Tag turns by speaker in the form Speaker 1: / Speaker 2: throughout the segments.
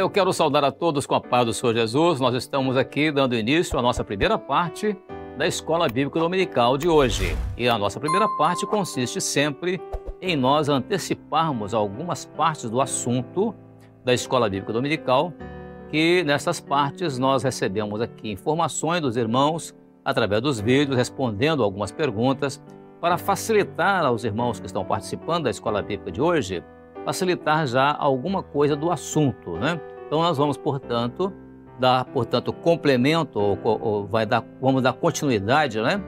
Speaker 1: Eu quero saudar a todos com a paz do Senhor Jesus. Nós estamos aqui dando início à nossa primeira parte da Escola Bíblica Dominical de hoje. E a nossa primeira parte consiste sempre em nós anteciparmos algumas partes do assunto da Escola Bíblica Dominical, que nessas partes nós recebemos aqui informações dos irmãos através dos vídeos, respondendo algumas perguntas, para facilitar aos irmãos que estão participando da Escola Bíblica de hoje facilitar já alguma coisa do assunto, né? Então nós vamos, portanto, dar, portanto, complemento ou, ou vai dar, vamos dar continuidade, né,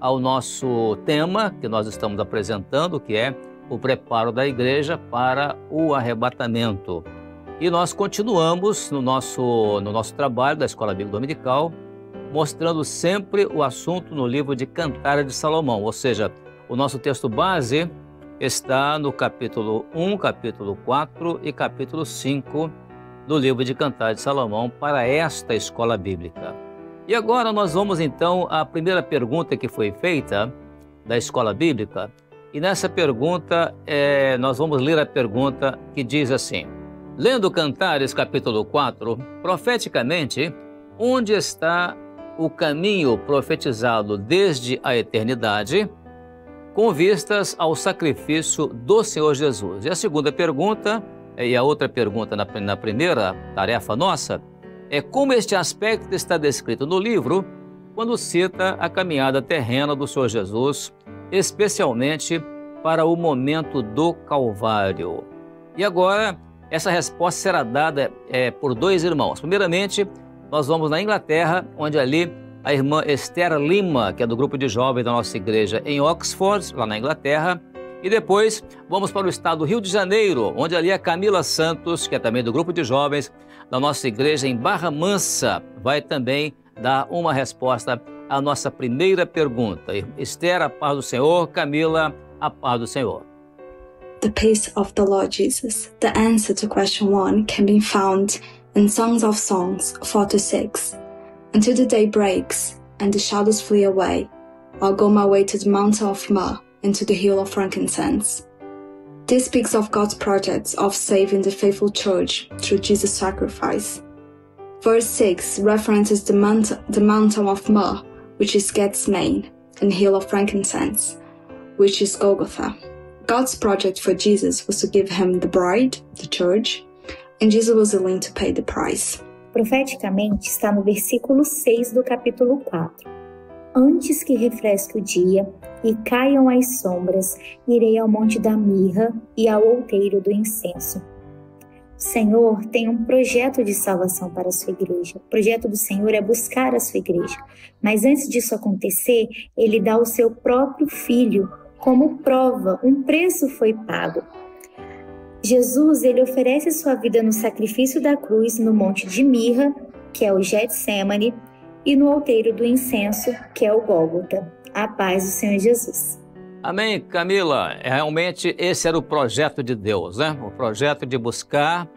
Speaker 1: ao nosso tema que nós estamos apresentando, que é o preparo da igreja para o arrebatamento. E nós continuamos no nosso, no nosso trabalho da Escola Bíblica Dominical, mostrando sempre o assunto no livro de Cantares de Salomão, ou seja, o nosso texto base está no capítulo 1, capítulo 4 e capítulo 5 do livro de Cantar de Salomão para esta escola bíblica. E agora nós vamos então à primeira pergunta que foi feita da escola bíblica. E nessa pergunta, é, nós vamos ler a pergunta que diz assim: Lendo Cantares, capítulo 4, profeticamente, onde está o caminho profetizado desde a eternidade com vistas ao sacrifício do Senhor Jesus. E a segunda pergunta, e a outra pergunta na, na primeira tarefa nossa, é como este aspecto está descrito no livro quando cita a caminhada terrena do Senhor Jesus, especialmente para o momento do Calvário. E agora, essa resposta será dada é, por dois irmãos. Primeiramente, nós vamos na Inglaterra, onde ali a irmã Esther Lima, que é do grupo de jovens da nossa igreja em Oxford, lá na Inglaterra. E depois vamos para o estado do Rio de Janeiro, onde ali a Camila Santos, que é também do grupo de jovens da nossa igreja em Barra Mansa, vai também dar uma resposta à nossa primeira pergunta. Esther, a paz do Senhor. Camila, a paz do Senhor.
Speaker 2: The peace of the Lord Jesus. The answer to question one can be found in Songs of Songs 4 to 6. Until the day breaks and the shadows flee away, I'll go my way to the mountain of myrrh and to the hill of frankincense. This speaks of God's project of saving the faithful church through Jesus' sacrifice. Verse 6 references the, mount- the mountain of myrrh, which is Gethsemane, and hill of frankincense, which is Golgotha. God's project for Jesus was to give him the bride, the church, and Jesus was willing to pay the price.
Speaker 3: Profeticamente está no versículo 6 do capítulo 4. Antes que refresque o dia e caiam as sombras, irei ao monte da mirra e ao outeiro do incenso. O Senhor tem um projeto de salvação para a sua igreja. O projeto do Senhor é buscar a sua igreja. Mas antes disso acontecer, ele dá o seu próprio filho como prova. Um preço foi pago. Jesus ele oferece sua vida no sacrifício da cruz no monte de mirra, que é o Getsemane, e no alteiro do incenso, que é o Gólgota. A paz do Senhor Jesus.
Speaker 1: Amém, Camila. É, realmente esse era o projeto de Deus, né? O projeto de buscar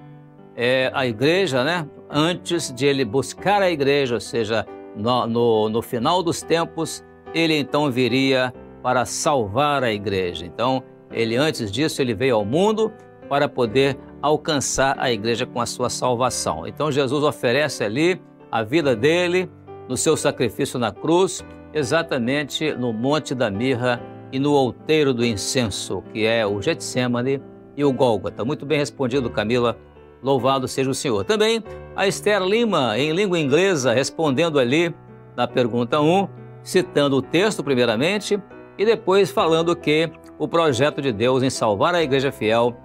Speaker 1: é, a igreja, né? Antes de ele buscar a igreja, ou seja, no, no, no final dos tempos, ele então viria para salvar a igreja. Então, ele antes disso, ele veio ao mundo para poder alcançar a igreja com a sua salvação. Então Jesus oferece ali a vida dele no seu sacrifício na cruz, exatamente no Monte da Mirra e no outeiro do incenso, que é o Getsemane e o Gólgota. Muito bem respondido, Camila. Louvado seja o Senhor. Também a Esther Lima, em língua inglesa, respondendo ali na pergunta 1, citando o texto primeiramente e depois falando que o projeto de Deus em salvar a igreja fiel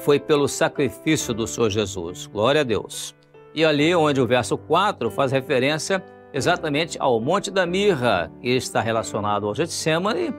Speaker 1: foi pelo sacrifício do Senhor Jesus. Glória a Deus. E ali onde o verso 4 faz referência exatamente ao Monte da Mirra, que está relacionado ao Getsemane,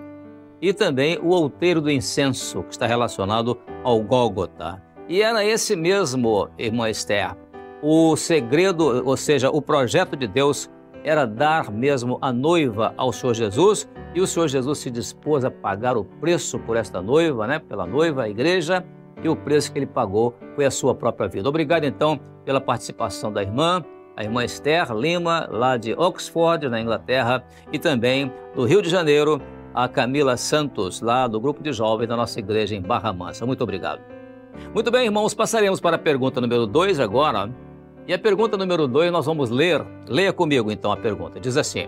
Speaker 1: e também o outeiro do incenso, que está relacionado ao Gólgota. E era esse mesmo, irmã Esther, o segredo, ou seja, o projeto de Deus era dar mesmo a noiva ao Senhor Jesus, e o Senhor Jesus se dispôs a pagar o preço por esta noiva, né, pela noiva, a igreja, e o preço que ele pagou foi a sua própria vida. Obrigado então pela participação da irmã, a irmã Esther Lima, lá de Oxford, na Inglaterra, e também do Rio de Janeiro, a Camila Santos, lá do grupo de jovens da nossa igreja em Barra Mansa. Muito obrigado. Muito bem, irmãos, passaremos para a pergunta número 2 agora. E a pergunta número 2 nós vamos ler. Leia comigo então a pergunta. Diz assim: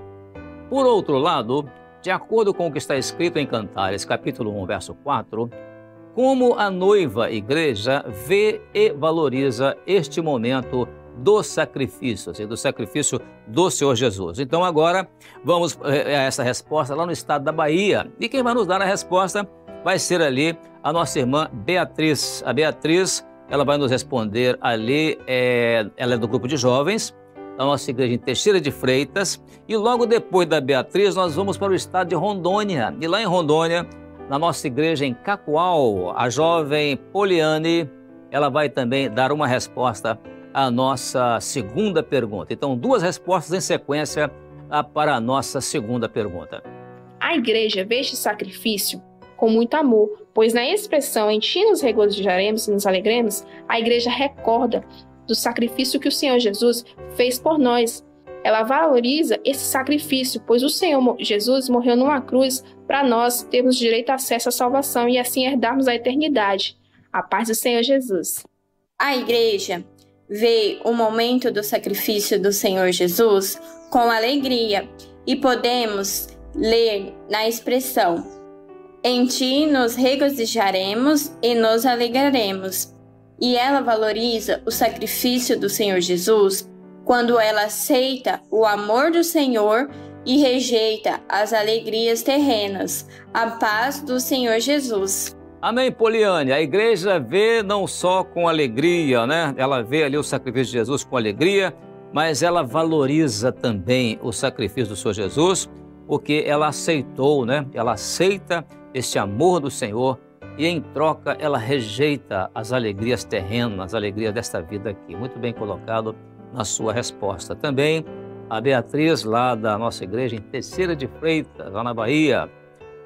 Speaker 1: Por outro lado, de acordo com o que está escrito em Cantares, capítulo 1, verso 4, como a noiva igreja vê e valoriza este momento do sacrifício, assim, do sacrifício do Senhor Jesus. Então agora vamos eh, a essa resposta lá no estado da Bahia. E quem vai nos dar a resposta vai ser ali a nossa irmã Beatriz. A Beatriz, ela vai nos responder ali, é, ela é do grupo de jovens, da nossa igreja em Teixeira de Freitas. E logo depois da Beatriz, nós vamos para o estado de Rondônia. E lá em Rondônia, na nossa igreja em Cacoal, a jovem Poliane, ela vai também dar uma resposta à nossa segunda pergunta. Então, duas respostas em sequência ah, para a nossa segunda pergunta.
Speaker 4: A igreja vê este sacrifício com muito amor, pois na expressão em ti nos regozijaremos e nos alegremos, a igreja recorda do sacrifício que o Senhor Jesus fez por nós. Ela valoriza esse sacrifício, pois o Senhor Jesus morreu numa cruz para nós termos direito a acesso à salvação e assim herdarmos a eternidade. A paz do Senhor Jesus.
Speaker 5: A igreja vê o momento do sacrifício do Senhor Jesus com alegria e podemos ler na expressão: Em ti nos regozijaremos e nos alegraremos e ela valoriza o sacrifício do Senhor Jesus quando ela aceita o amor do Senhor e rejeita as alegrias terrenas, a paz do Senhor Jesus.
Speaker 1: Amém, Poliane. A igreja vê não só com alegria, né? Ela vê ali o sacrifício de Jesus com alegria, mas ela valoriza também o sacrifício do Senhor Jesus, porque ela aceitou, né? Ela aceita esse amor do Senhor e em troca ela rejeita as alegrias terrenas, as alegrias desta vida aqui. Muito bem colocado na sua resposta. Também a Beatriz, lá da nossa igreja em Terceira de Freitas, lá na Bahia.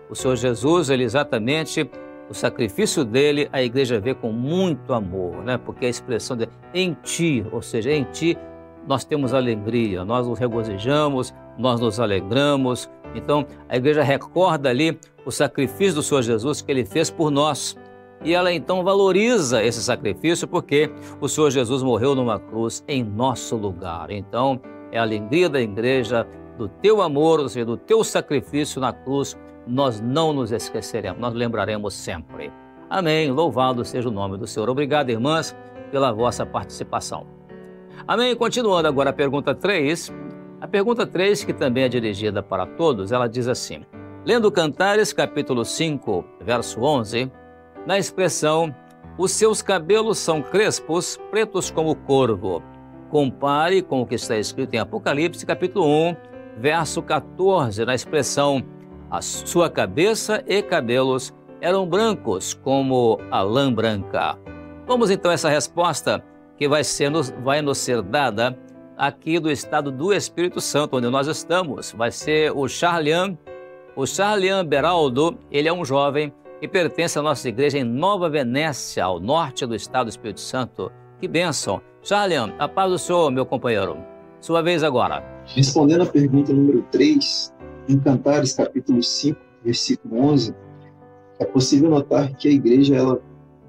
Speaker 1: O Senhor Jesus, ele exatamente, o sacrifício dele, a igreja vê com muito amor, né? Porque a expressão de em ti, ou seja, em ti nós temos alegria, nós nos regozijamos, nós nos alegramos. Então, a igreja recorda ali o sacrifício do Senhor Jesus que ele fez por nós. E ela então valoriza esse sacrifício porque o Senhor Jesus morreu numa cruz em nosso lugar. Então, é a alegria da igreja, do teu amor, ou seja, do teu sacrifício na cruz, nós não nos esqueceremos, nós lembraremos sempre. Amém. Louvado seja o nome do Senhor. Obrigado, irmãs, pela vossa participação. Amém. Continuando agora a pergunta 3. A pergunta 3, que também é dirigida para todos, ela diz assim: Lendo Cantares, capítulo 5, verso 11, na expressão Os seus cabelos são crespos, pretos como corvo. Compare com o que está escrito em Apocalipse, capítulo 1, verso 14, na expressão A sua cabeça e cabelos eram brancos como a lã branca. Vamos então a essa resposta que vai, ser, vai nos ser dada aqui do estado do Espírito Santo, onde nós estamos. Vai ser o Charlian. O Charlian Beraldo, ele é um jovem que pertence à nossa igreja em Nova Venécia, ao norte do estado do Espírito Santo. Que bênção. Charlian, a paz do Senhor, meu companheiro. Sua vez agora.
Speaker 6: Respondendo à pergunta número 3, em Cantares, capítulo 5, versículo 11, é possível notar que a igreja ela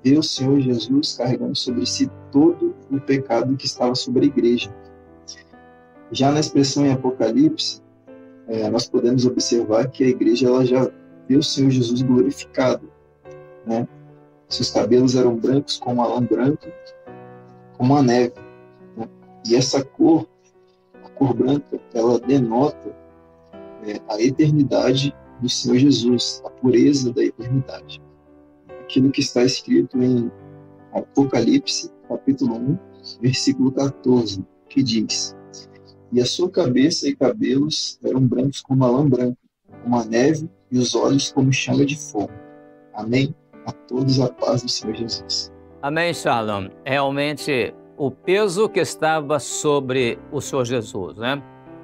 Speaker 6: vê o Senhor Jesus carregando sobre si todo o pecado que estava sobre a igreja. Já na expressão em Apocalipse, é, nós podemos observar que a igreja ela já vê o Senhor Jesus glorificado. Né? Seus cabelos eram brancos como a lã branca, como a neve. Né? E essa cor, a cor branca, ela denota é, a eternidade do Senhor Jesus, a pureza da eternidade. Aquilo que está escrito em Apocalipse, capítulo 1, versículo 14, que diz: e a sua cabeça e cabelos eram brancos como a lã branca, como a neve, e os olhos como chama de fogo. Amém? A todos a paz do Senhor Jesus.
Speaker 1: Amém, Shalom. Realmente, o peso que estava sobre o Senhor Jesus, né?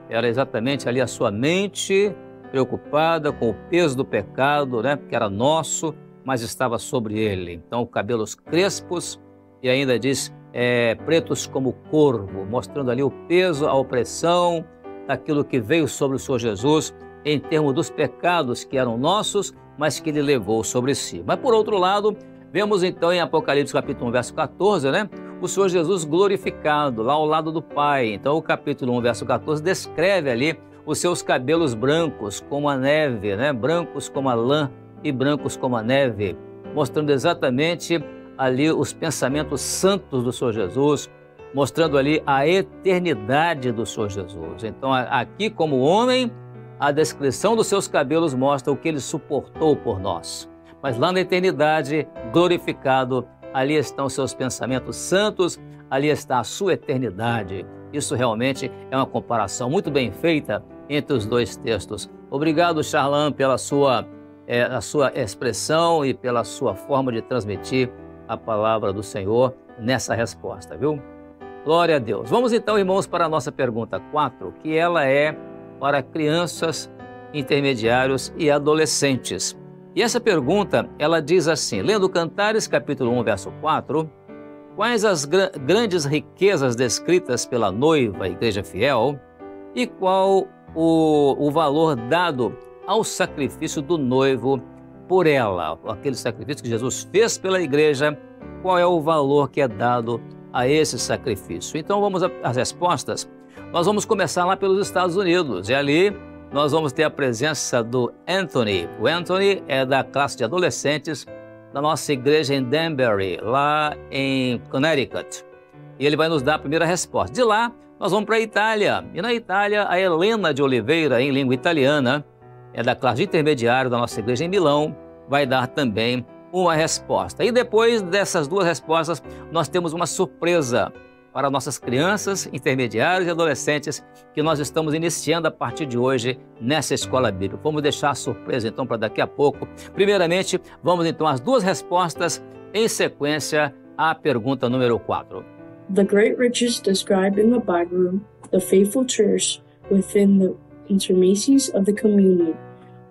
Speaker 1: Era exatamente ali a sua mente preocupada com o peso do pecado, né? Que era nosso, mas estava sobre ele. Então, cabelos crespos e ainda diz é, pretos como corvo, mostrando ali o peso, a opressão daquilo que veio sobre o Senhor Jesus em termos dos pecados que eram nossos, mas que ele levou sobre si. Mas por outro lado, Vemos então em Apocalipse capítulo 1, verso 14, né? O Senhor Jesus glorificado lá ao lado do Pai. Então o capítulo 1, verso 14 descreve ali os seus cabelos brancos como a neve, né? Brancos como a lã e brancos como a neve, mostrando exatamente ali os pensamentos santos do Senhor Jesus, mostrando ali a eternidade do Senhor Jesus. Então, aqui, como homem, a descrição dos seus cabelos mostra o que ele suportou por nós. Mas lá na eternidade, glorificado, ali estão seus pensamentos santos, ali está a sua eternidade. Isso realmente é uma comparação muito bem feita entre os dois textos. Obrigado, Charlan, pela sua, é, a sua expressão e pela sua forma de transmitir a palavra do Senhor nessa resposta, viu? Glória a Deus. Vamos então, irmãos, para a nossa pergunta 4, que ela é para crianças, intermediários e adolescentes. E essa pergunta, ela diz assim, lendo Cantares, capítulo 1, verso 4, quais as gr grandes riquezas descritas pela noiva, igreja fiel, e qual o, o valor dado ao sacrifício do noivo por ela, aquele sacrifício que Jesus fez pela igreja, qual é o valor que é dado a esse sacrifício? Então vamos às respostas. Nós vamos começar lá pelos Estados Unidos e ali nós vamos ter a presença do Anthony. O Anthony é da classe de adolescentes da nossa igreja em Danbury, lá em Connecticut. E ele vai nos dar a primeira resposta. De lá, nós vamos para a Itália. E na Itália, a Helena de Oliveira, em língua italiana, é da classe intermediária da nossa igreja em Milão, vai dar também uma resposta. E depois dessas duas respostas, nós temos uma surpresa para nossas crianças, intermediários e adolescentes que nós estamos iniciando a partir de hoje nessa escola bíblica. Vamos deixar a surpresa então para daqui a pouco. Primeiramente, vamos então às duas respostas em sequência à pergunta número 4.
Speaker 7: The great riches described in the bridegroom, the faithful church within the intermacies of the communion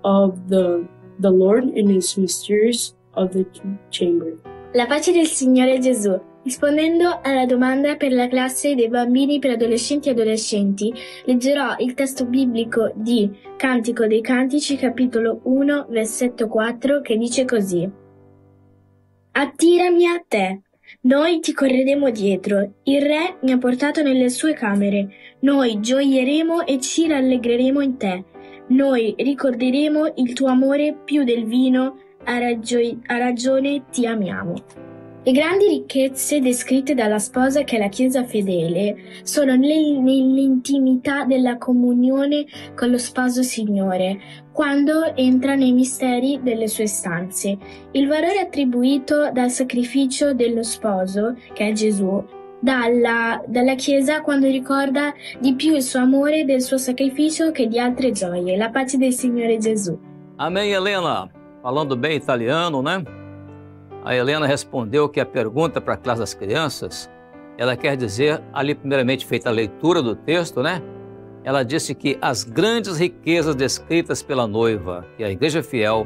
Speaker 7: of the, the Lord in his mysteries of the chamber.
Speaker 8: La pace del Signore Gesù. Rispondendo alla domanda per la classe dei bambini per adolescenti e adolescenti, leggerò il testo biblico di Cantico dei Cantici, capitolo 1, versetto 4, che dice così. Attirami a te, noi ti correremo dietro, il Re mi ha portato nelle sue camere, noi gioieremo e ci rallegreremo in te, noi ricorderemo il tuo amore più del vino, a, ragio- a ragione ti amiamo. Le grandi ricchezze descritte dalla sposa che è la Chiesa fedele sono nell'intimità della comunione con lo sposo Signore, quando entra nei misteri delle sue stanze. Il valore attribuito dal sacrificio dello sposo, che è Gesù, dalla, dalla Chiesa quando ricorda di più il suo amore del suo sacrificio che di altre gioie. La pace del Signore Gesù.
Speaker 1: Amém, Helena. Falando bem italiano, né? A Helena respondeu que a pergunta para a classe das crianças, ela quer dizer, ali primeiramente feita a leitura do texto, né? Ela disse que as grandes riquezas descritas pela noiva, e a igreja fiel,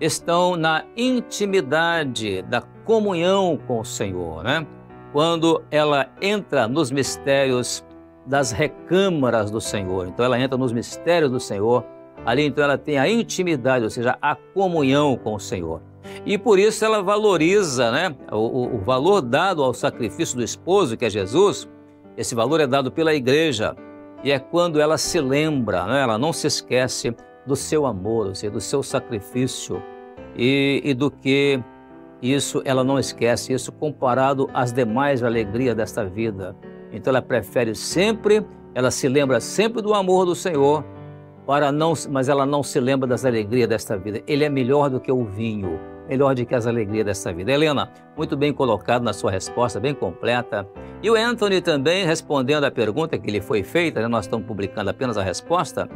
Speaker 1: estão na intimidade da comunhão com o Senhor, né? Quando ela entra nos mistérios das recâmaras do Senhor. Então ela entra nos mistérios do Senhor. Ali então ela tem a intimidade, ou seja, a comunhão com o Senhor. E por isso ela valoriza né, o, o valor dado ao sacrifício do esposo, que é Jesus. Esse valor é dado pela igreja. E é quando ela se lembra, né, ela não se esquece do seu amor, ou seja, do seu sacrifício e, e do que isso ela não esquece, isso comparado às demais alegrias desta vida. Então ela prefere sempre, ela se lembra sempre do amor do Senhor, para não, mas ela não se lembra das alegrias desta vida. Ele é melhor do que o vinho melhor do que as alegrias desta vida. Helena, muito bem colocado na sua resposta, bem completa. E o Anthony também, respondendo à pergunta que lhe foi feita, né, nós estamos publicando apenas a resposta,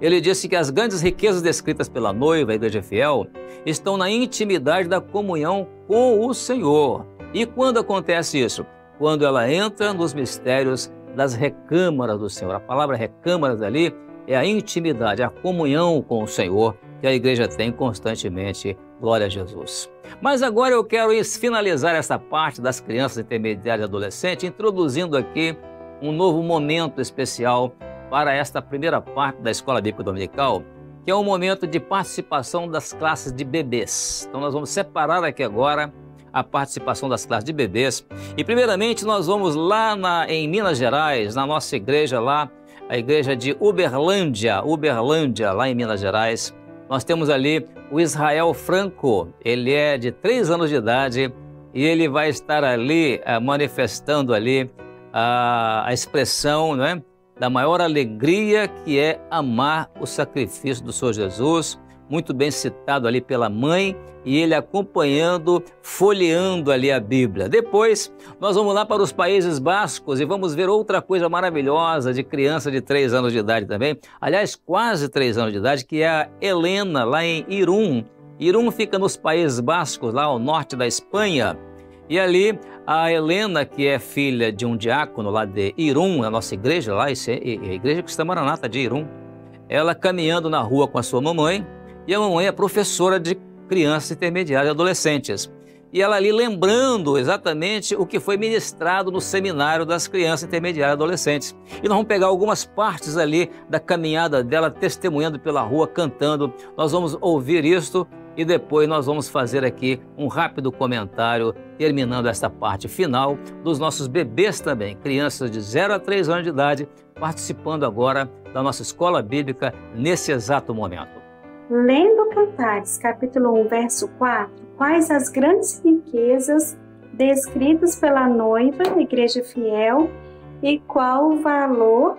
Speaker 1: ele disse que as grandes riquezas descritas pela noiva, a igreja fiel, estão na intimidade da comunhão com o Senhor. E quando acontece isso? Quando ela entra nos mistérios das recâmaras do Senhor. A palavra recâmaras ali é a intimidade, a comunhão com o Senhor que a igreja tem constantemente. Glória a Jesus. Mas agora eu quero finalizar essa parte das crianças intermediárias e adolescentes, introduzindo aqui um novo momento especial para esta primeira parte da Escola Bíblica Dominical, que é um momento de participação das classes de bebês. Então nós vamos separar aqui agora a participação das classes de bebês. E primeiramente nós vamos lá na, em Minas Gerais, na nossa igreja lá, a igreja de Uberlândia, Uberlândia, lá em Minas Gerais. Nós temos ali o Israel Franco, ele é de três anos de idade e ele vai estar ali uh, manifestando ali a, a expressão né, da maior alegria que é amar o sacrifício do Senhor Jesus, muito bem citado ali pela mãe, e ele acompanhando, folheando ali a Bíblia. Depois, nós vamos lá para os Países Bascos e vamos ver outra coisa maravilhosa de criança de 3 anos de idade também, aliás, quase 3 anos de idade, que é a Helena, lá em Irum. Irum fica nos Países Bascos, lá ao norte da Espanha. E ali, a Helena, que é filha de um diácono lá de Irum, a nossa igreja lá, a igreja cristã Maranata de Irum, ela caminhando na rua com a sua mamãe, e a mamãe é professora de crianças intermediárias e adolescentes. E ela ali lembrando exatamente o que foi ministrado no seminário das crianças intermediárias e adolescentes. E nós vamos pegar algumas partes ali da caminhada dela, testemunhando pela rua, cantando. Nós vamos ouvir isto e depois nós vamos fazer aqui um rápido comentário, terminando esta parte final dos nossos bebês também, crianças de 0 a 3 anos de idade, participando agora da nossa escola bíblica nesse exato momento.
Speaker 9: Lendo Cantares, capítulo 1, verso 4, quais as grandes riquezas descritas pela noiva, igreja fiel, e qual o valor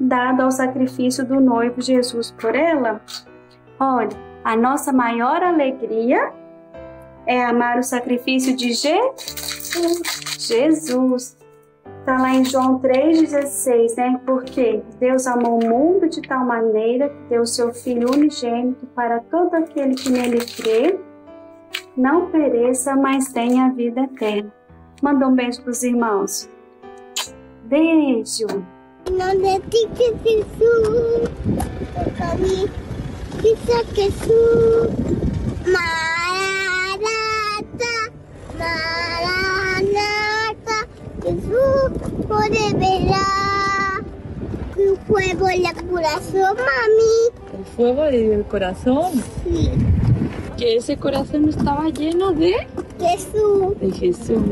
Speaker 9: dado ao sacrifício do noivo Jesus por ela? Olha, a nossa maior alegria é amar o sacrifício de Jesus. Está lá em João 3,16, né? Porque Deus amou o mundo de tal maneira que deu o seu Filho unigênito para todo aquele que nele crê, não pereça, mas tenha vida eterna. Manda um beijo para os irmãos. Beijo. Não dedique Jesus. Quizá Jesús. Maranata, Maranata, Jesús volverá. Un fuego en el corazón, mami.
Speaker 10: ¿El fuego del corazón?
Speaker 9: Sí.
Speaker 10: Que ese corazón estaba lleno de...
Speaker 9: Jesús.
Speaker 10: De Jesús.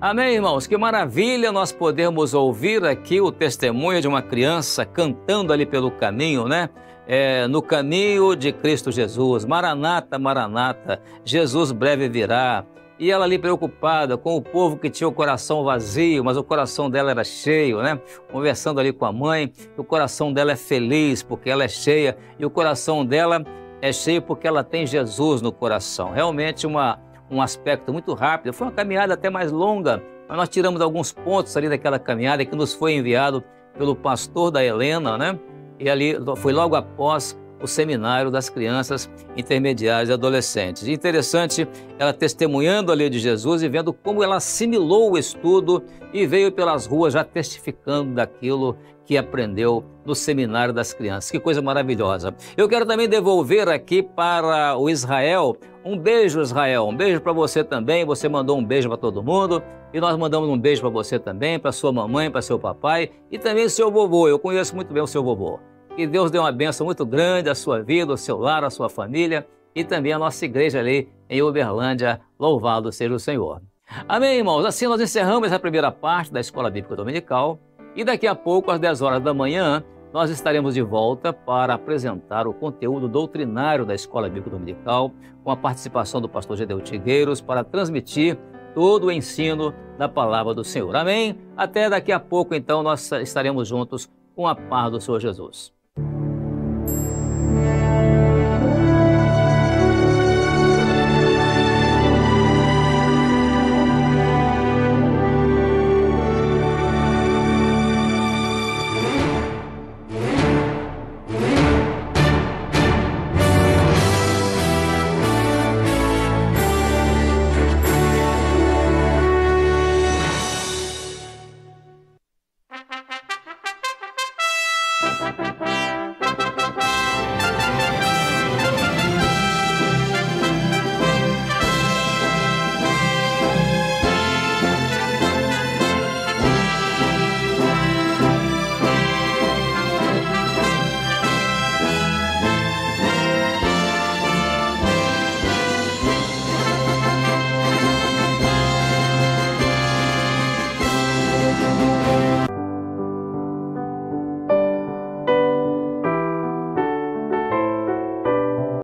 Speaker 1: Amém, irmãos? Que maravilha nós podemos ouvir aqui o testemunho de uma criança cantando ali pelo caminho, né? é, no caminho de Cristo Jesus. Maranata, Maranata, Jesus breve virá. E ela ali preocupada com o povo que tinha o coração vazio, mas o coração dela era cheio, né? Conversando ali com a mãe, o coração dela é feliz porque ela é cheia e o coração dela é cheio porque ela tem Jesus no coração. Realmente uma, um aspecto muito rápido. Foi uma caminhada até mais longa, mas nós tiramos alguns pontos ali daquela caminhada que nos foi enviado pelo pastor da Helena, né? e ali foi logo após o seminário das crianças intermediárias e adolescentes. interessante ela testemunhando a lei de Jesus e vendo como ela assimilou o estudo e veio pelas ruas já testificando daquilo que aprendeu no seminário das crianças. Que coisa maravilhosa. Eu quero também devolver aqui para o Israel um beijo, Israel. Um beijo para você também. Você mandou um beijo para todo mundo. E nós mandamos um beijo para você também, para sua mamãe, para seu papai e também seu vovô. Eu conheço muito bem o seu vovô. Que Deus dê uma bênção muito grande à sua vida, ao seu lar, à sua família e também à nossa igreja ali em Uberlândia. Louvado seja o Senhor. Amém, irmãos? Assim nós encerramos a primeira parte da Escola Bíblica Dominical e daqui a pouco, às 10 horas da manhã, nós estaremos de volta para apresentar o conteúdo doutrinário da Escola Bíblica Dominical, com a participação do pastor Gedeu Tigueiros, para transmitir todo o ensino da palavra do Senhor. Amém? Até daqui a pouco, então, nós estaremos juntos com a paz do Senhor Jesus.